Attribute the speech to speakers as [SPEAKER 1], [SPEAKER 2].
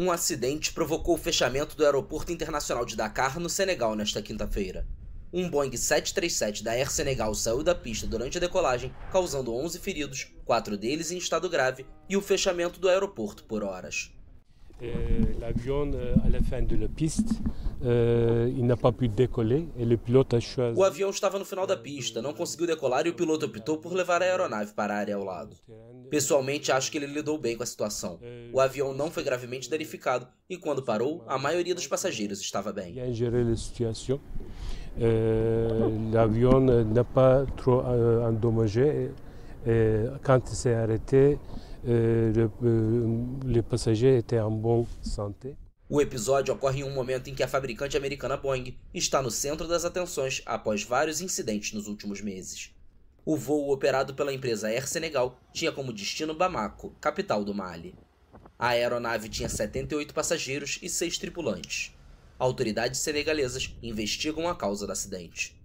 [SPEAKER 1] Um acidente provocou o fechamento do Aeroporto Internacional de Dakar, no Senegal, nesta quinta-feira. Um Boeing 737 da Air Senegal saiu da pista durante a decolagem, causando 11 feridos, quatro deles em estado grave, e o fechamento do aeroporto por horas.
[SPEAKER 2] L'avion, à la fin de la piste, choisi.
[SPEAKER 1] O avião estava no final da pista, não conseguiu decolar e o piloto optou por levar a aeronave para a área ao lado. Pessoalmente, acho que ele lidou bem com a situação. O avião não foi gravemente danificado e, quando parou, a maioria dos passageiros estava bem.
[SPEAKER 2] Bien géré la situation. Euh, L'avion n'a pas trop euh, endommagé. Et quand il s'est arrêté, euh, le- euh, les
[SPEAKER 1] O episódio ocorre em um momento em que a fabricante americana Boeing está no centro das atenções após vários incidentes nos últimos meses. O voo operado pela empresa Air Senegal tinha como destino Bamako, capital do Mali. A aeronave tinha 78 passageiros e 6 tripulantes. Autoridades senegalesas investigam a causa do acidente.